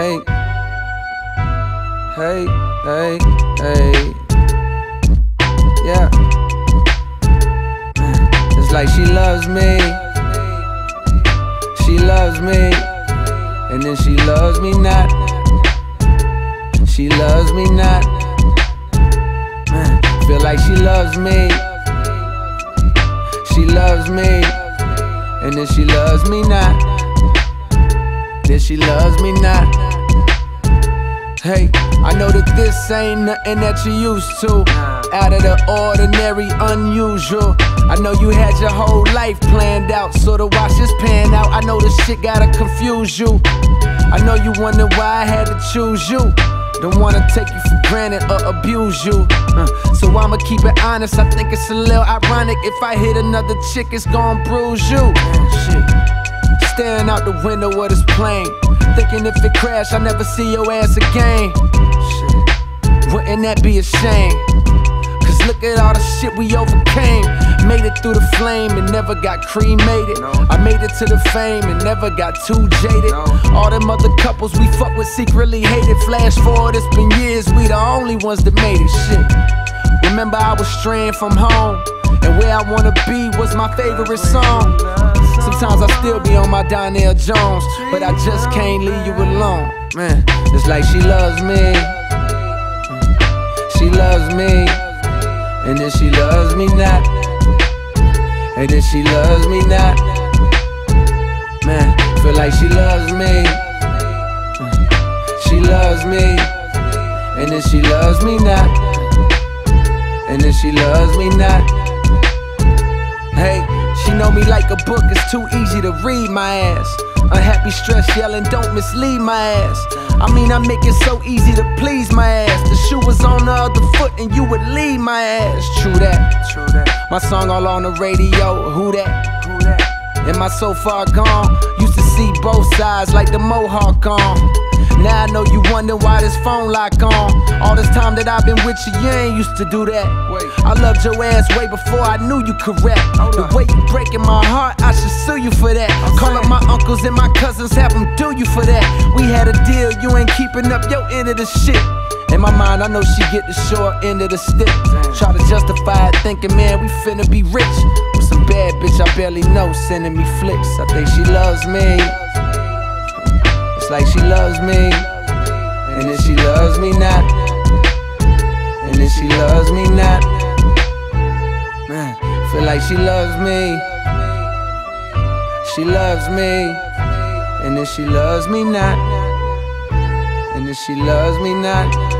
Hey, hey, hey, hey. Yeah. It's like she loves me. She loves me. And then she loves me not. She loves me not. Feel like she loves me. She loves me. And then she loves me not. Then she loves me not. Hey, I know that this ain't nothing that you used to. Out of the ordinary, unusual. I know you had your whole life planned out, so to watch this pan out, I know this shit gotta confuse you. I know you wonder why I had to choose you. Don't wanna take you for granted or abuse you. Uh, so I'ma keep it honest. I think it's a little ironic. If I hit another chick, it's gon' bruise you. Staring out the window of this plane. Thinking if it crash, I never see your ass again. Shit. Wouldn't that be a shame? Cause look at all the shit we overcame. Made it through the flame and never got cremated. I made it to the fame and never got too jaded. All them other couples we fuck with secretly hated. Flash forward, it's been years, we the only ones that made it. Shit. Remember, I was straying from home, and where I wanna be was my favorite song. Sometimes I still be on my Donell Jones, but I just can't leave you alone. Man, it's like she loves me. Mm. She loves me. And then she loves me not. And then she loves me not. Man, feel like she loves me. Mm. She loves me. And then she loves me not. And then she loves me not. Hey, know me like a book, it's too easy to read my ass. Unhappy, stress, yelling, don't mislead my ass. I mean, I make it so easy to please my ass. The shoe was on the other foot and you would lead my ass. True that, true that. My song all on the radio, who that? Who that? Am I so far gone? Used to see both sides like the Mohawk on. Now I know you wonder why this phone lock on. All this time that I've been with you, you ain't used to do that. I loved your ass way before I knew you could rap. The way you breaking my heart, I should sue you for that. Call up my uncles and my cousins, have them do you for that. We had a deal, you ain't keeping up your end of the shit. In my mind, I know she get the short end of the stick. Try to justify it, thinking, man, we finna be rich. With some bad bitch I barely know, sending me flicks. I think she loves me. Like she loves me. And then she loves me not. And then she loves me not. Man, feel like she loves me. She loves me. And then she loves me not. And then she loves me not.